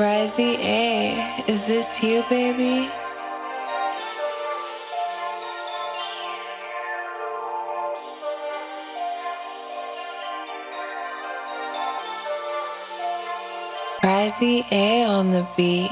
Risey A, is this you, baby? Risey A on the beat.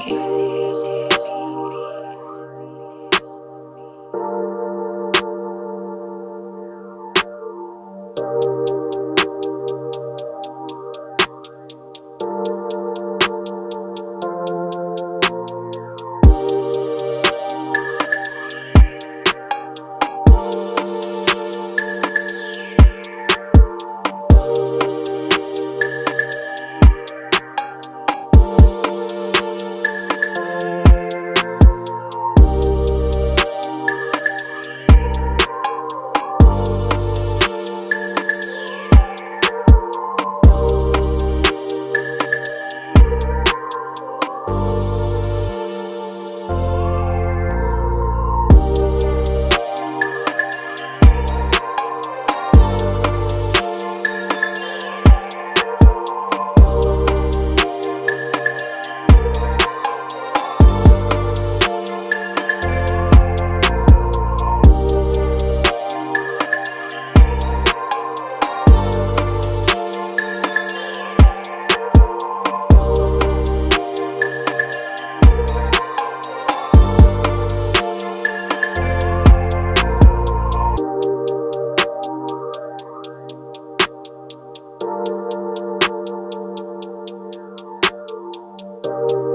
You